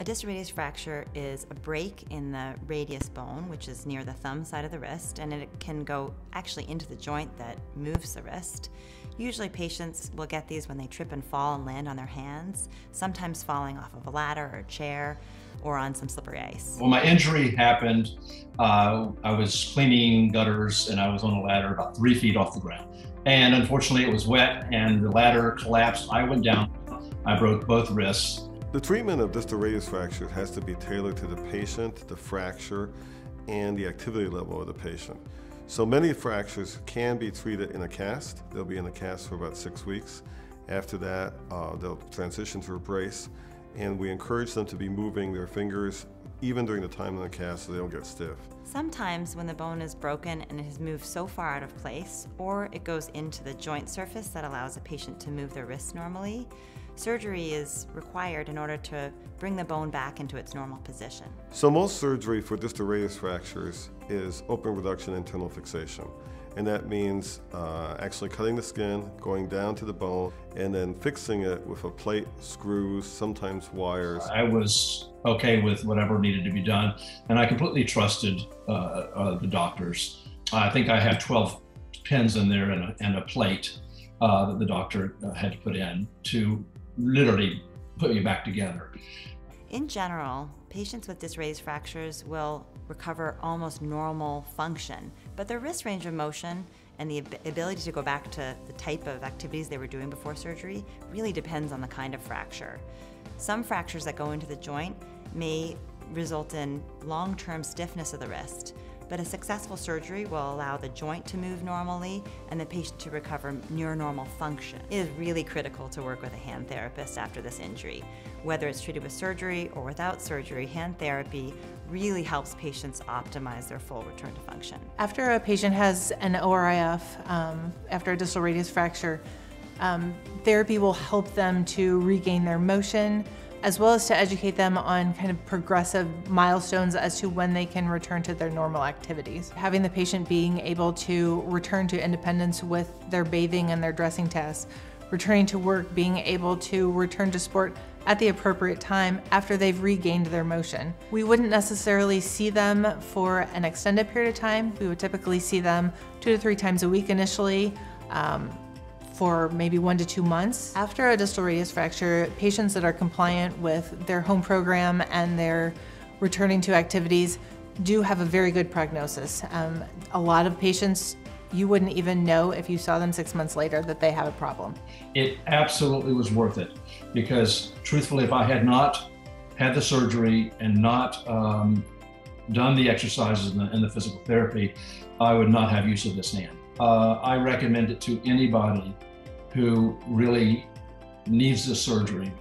A distal radius fracture is a break in the radius bone, which is near the thumb side of the wrist, and it can go actually into the joint that moves the wrist. Usually patients will get these when they trip and fall and land on their hands, sometimes falling off of a ladder or a chair or on some slippery ice. When my injury happened, uh, I was cleaning gutters and I was on a ladder about three feet off the ground. And unfortunately, it was wet and the ladder collapsed. I went down. I broke both wrists. The treatment of distal radius fractures has to be tailored to the patient, the fracture, and the activity level of the patient. So many fractures can be treated in a cast. They'll be in a cast for about six weeks. After that, uh, they'll transition to a brace, and we encourage them to be moving their fingers even during the time in the cast so they don't get stiff. Sometimes when the bone is broken and it has moved so far out of place, or it goes into the joint surface that allows a patient to move their wrist normally, surgery is required in order to bring the bone back into its normal position. So most surgery for distal radius fractures is open reduction internal fixation. And that means uh, actually cutting the skin, going down to the bone, and then fixing it with a plate, screws, sometimes wires. I was okay with whatever needed to be done, and I completely trusted uh, uh, the doctors. I think I had 12 pins in there and a, and a plate uh, that the doctor uh, had to put in to literally put me back together. In general, patients with radius fractures will recover almost normal function, but their wrist range of motion and the ability to go back to the type of activities they were doing before surgery really depends on the kind of fracture. Some fractures that go into the joint may result in long-term stiffness of the wrist, but a successful surgery will allow the joint to move normally and the patient to recover near normal function. It is really critical to work with a hand therapist after this injury. Whether it's treated with surgery or without surgery, hand therapy really helps patients optimize their full return to function. After a patient has an ORIF, um, after a distal radius fracture, um, therapy will help them to regain their motion, as well as to educate them on kind of progressive milestones as to when they can return to their normal activities. Having the patient being able to return to independence with their bathing and their dressing tests, returning to work, being able to return to sport at the appropriate time after they've regained their motion. We wouldn't necessarily see them for an extended period of time. We would typically see them two to three times a week initially. Um, for maybe one to two months. After a distal radius fracture, patients that are compliant with their home program and their returning to activities do have a very good prognosis. Um, a lot of patients, you wouldn't even know if you saw them six months later that they have a problem. It absolutely was worth it because truthfully, if I had not had the surgery and not um, done the exercises and the, and the, physical therapy, I would not have use of this hand. Uh, I recommend it to anybody who really needs the surgery